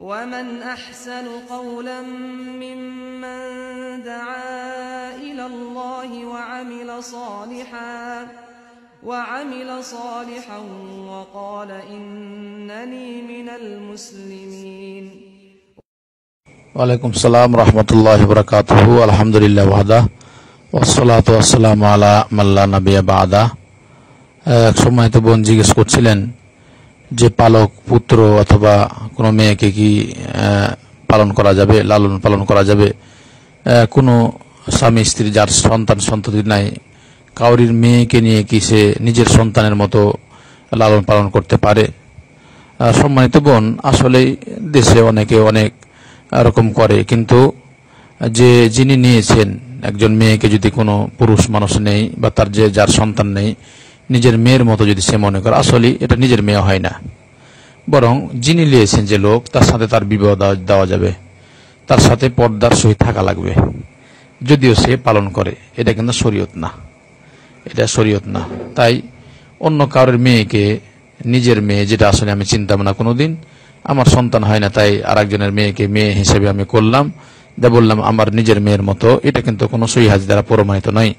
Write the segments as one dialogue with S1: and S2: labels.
S1: ومن أحسن قولا ممن دعا إلى الله وعمل صالحا وعمل صالحا وقال إنني من المسلمين
S2: ওয়ালাইকুম সালাম রহমতুল্লাহ বরকাতহ আলহামদুলিল্লাহ ওয়াদা ওসলাত ওয়াসালাম আলা মাল্লা নবিয়া বাদা এক সময় তো বোন জিজ্ঞেস করছিলেন যে পালক, পুত্র অথবা কোনো মেয়েকে কি পালন করা যাবে, লালন পালন করা যাবে? কোনো স্বামী, স্ত্রী যার সন্তান, সন্ততি নাই, কাউরির মেয়েকে নিয়ে কি সে নিজের সন্তানের মতো লালন পালন করতে পারে? সম্মানিত বোন আসলে দেশে অনেকে অনেক রকম করে, কিন্তু যে যিনি নিয়েছেন, একজন মেয়েকে যদি কোনো পুরুষ মানুষ নেই বা তার যে, যার সন্তান নেই নিজের মেয়ের মতো যদি সে মনে করে আসলে এটা নিজের মেয়ে হয় না। বরং যিনি নিয়েছেন যে লোক, তার সাথে তার বিবাহ দেওয়া- যাবে। তার সাথে পর্দার সহিত থাকা লাগবে। যদিও সে পালন করে, এটা কিন্তু শরীয়ত না। এটা শরীয়ত না। তাই অন্য কারোর মেয়েকে, নিজের মেয়ে, যেটা আসলে আমি চিন্তাম না কোনোদিন, আমার সন্তান হয় না, তাই আরেকজনের মেয়েকে মেয়ে হিসেবে আমি করলাম। দা বললাম, আমার নিজের মেয়ের মতো। এটা কিন্তু কোনো সহিহাজ দ্বারা প্রমাণিত নয়।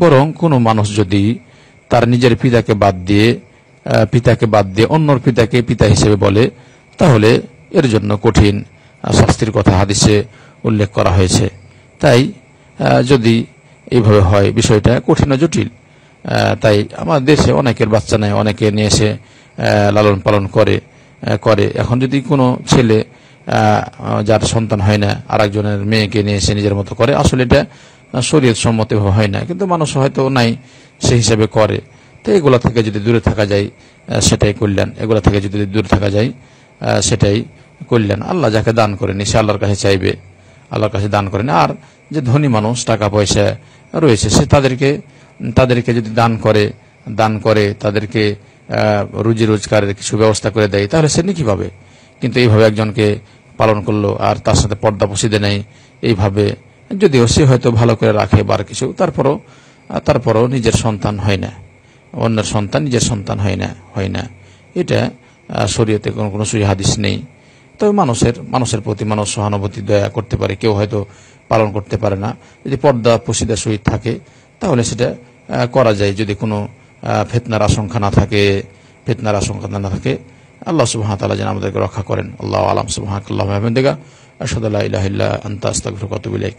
S2: বরং কোনো মানুষ যদি তার নিজের পিতাকে বাদ দিয়ে পিতাকে বাদ দিয়ে অন্যর পিতাকে পিতা হিসেবে বলে, তাহলে এর জন্য কঠিন শাস্তির কথা হাদিসে উল্লেখ করা হয়েছে। তাই যদি এইভাবে হয় বিষয়টা কঠিন ও জটিল তাই আমার দেশে অনেকের বাচ্চা নেয় অনেকে নিয়ে এসে লালন পালন করে করে। এখন যদি কোনো ছেলে যার সন্তান হয় না, আরেকজনের মেয়েকে নিয়ে এসে নিজের মতো করে, আসলে এটা শরীয়ত সম্মতভাবে হয় না, কিন্তু মানুষ হয়তো নাই সেই হিসাবে করে। তো এগুলা থেকে যদি দূরে থাকা যায় সেটাই কল্যাণ। এগুলা থেকে যদি দূরে থাকা যায় সেটাই কল্যাণ। আল্লাহ যাকে দান করেন, সে আল্লাহর কাছে চাইবে, আল্লাহর কাছে দান করেন। আর যে ধনী মানুষ টাকা পয়সা রয়েছে, সে তাদেরকে তাদেরকে যদি দান করে দান করে, তাদেরকে রুজি রোজগারের কিছু ব্যবস্থা করে দেয়, তাহলে সে নাকি পাবে? কিন্তু এইভাবে একজনকে পালন করল, আর তার সাথে পর্দা পুষিদে নেই, এইভাবে যদিও সে হয়তো ভালো করে রাখে বার কিছু, তারপরও তারপরও নিজের সন্তান হয় না। অন্যের সন্তান নিজের সন্তান হয় না হয় না। এটা শরীয়তে কোনো কোনো সহি হাদিস নেই। তবে মানুষের মানুষের প্রতি মানুষ সহানুভূতি, দয়া করতে পারে, কেউ হয়তো পালন করতে পারে না। যদি পর্দা পুশিদার সহিত থাকে, তাহলে সেটা করা যায়। যদি কোনো ফেতনার আশঙ্কা না থাকে, ফেতনার আশঙ্কা না থাকে, আল্লাহ সুবাহ তালা যেন আমাদেরকে রক্ষা করেন। আল্লাহ আলম। সুবাহ আল্লাহ আহমেদিকা আসাদুল্লাহ ইলাহিল্লা আন্তা। আস্তাগফিরুকা ওয়া আতুবু ইলাইক।